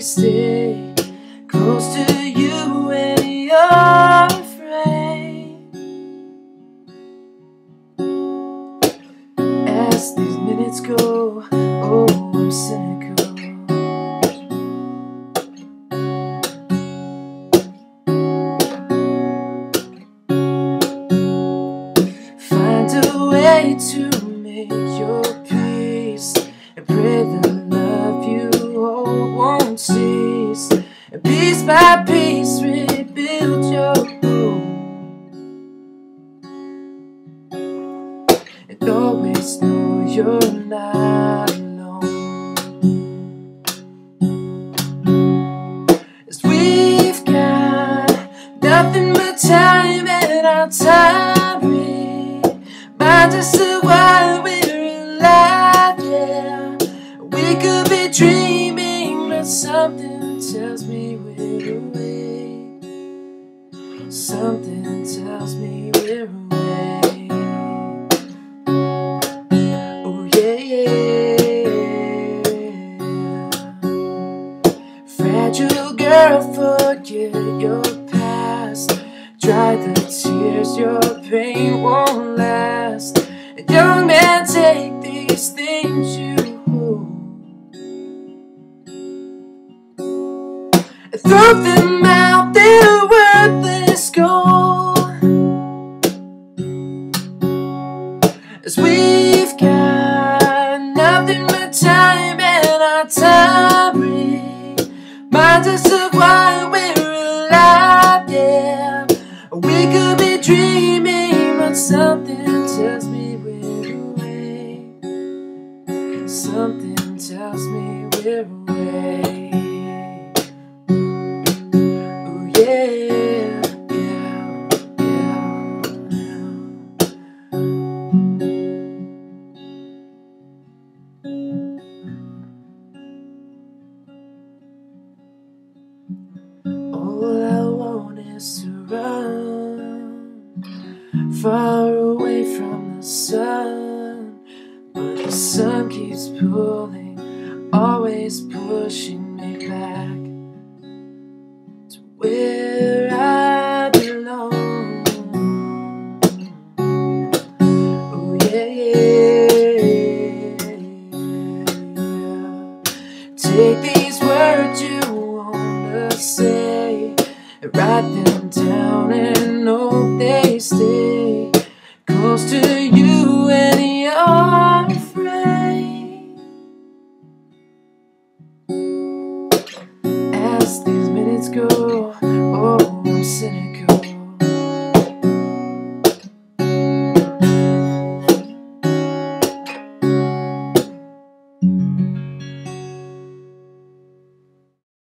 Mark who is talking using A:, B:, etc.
A: stay close to you when you're afraid. As these minutes go, oh, I'm cynical. Find a way to And piece by piece, rebuild your home. And always know you're not alone. As we've got nothing but time and our time reminds us of why we're alive. Yeah, we could be dreaming, but something tells me we're awake. Something tells me we're awake. Oh yeah, yeah. Fragile girl, forget your past. Dry the tears, your pain won't last. And young man, take these things you throw them out, they're worthless gold. As we've got nothing but time and our time reminds us of why we're alive. Yeah, we could be dreaming, but something tells me we're awake. Something tells me we're awake. Far away from the sun. But the sun keeps pulling, always pushing me back to where I belong. Oh, yeah, yeah. Take these words you wanna say and write them down As these minutes go,